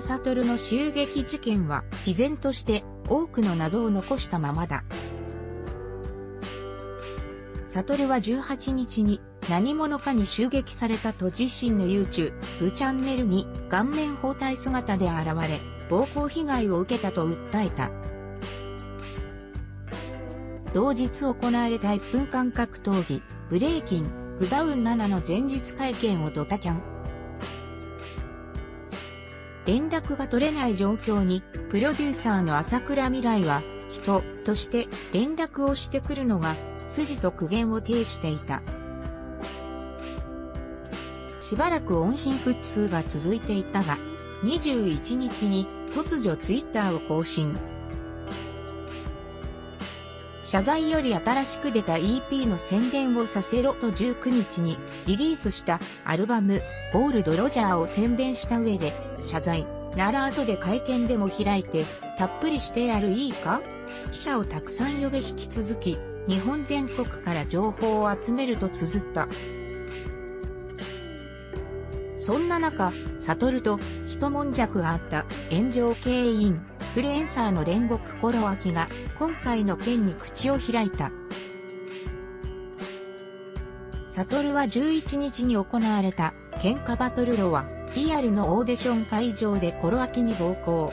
川悟の襲撃事件は、依然として多くの謎を残したままだ。悟は18日に何者かに襲撃されたと自身の YouTube チャンネルに顔面包帯姿で現れ、暴行被害を受けたと訴えた。同日行われた1分間格闘技、ブレイキン、グダウン7の前日会見をドタキャン。連絡が取れない状況に、プロデューサーの朝倉未来は、人として連絡をしてくるのが、筋と苦言を呈していた。しばらく音信不通が続いていたが、21日に突如ツイッターを更新。謝罪より新しく出た EP の宣伝をさせろと19日にリリースしたアルバムゴールドロジャーを宣伝した上で謝罪。なら後で会見でも開いてたっぷりしてやるいいか？記者をたくさん呼べ引き続き日本全国から情報を集めると綴った。そんな中、サトルと一悶着があった炎上系インフルエンサーの煉獄コロアキが今回の件に口を開いた。サトルは11日に行われた喧嘩バトルロはリアルのオーディション会場でコロアキに暴行。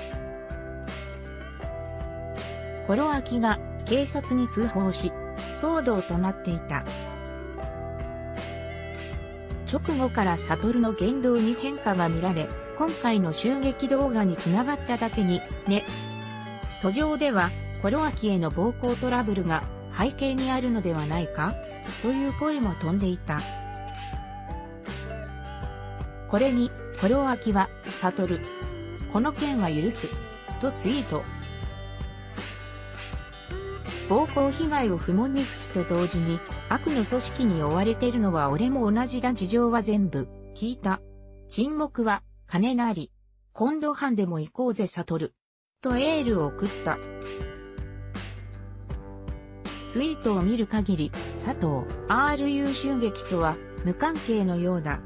コロアキが警察に通報し、騒動となっていた。直後からサトルの言動に変化が見られ、今回の襲撃動画につながっただけに、ね。途上では、コロアキへの暴行トラブルが背景にあるのではないかという声も飛んでいた。これに、コロアキは、サトル。この件は許す。とツイート。暴行被害を不問に付すと同時に、悪の組織に追われてるのは俺も同じだ事情は全部、聞いた。沈黙は、金なり、今度藩でも行こうぜ悟る。とエールを送った。ツイートを見る限り、佐藤、RU 襲撃とは無関係のようだ。